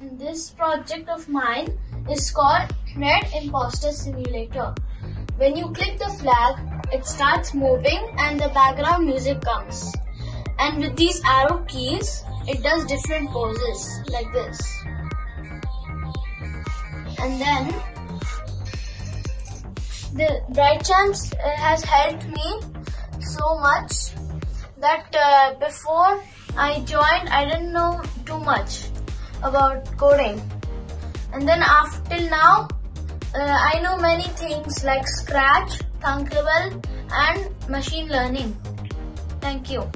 This project of mine is called Red Imposter Simulator. When you click the flag, it starts moving and the background music comes. And with these arrow keys, it does different poses like this. And then the Bright Champs uh, has helped me so much that uh, before I joined, I didn't know too much about coding. And then after now, uh, I know many things like Scratch, Thunkable and machine learning. Thank you.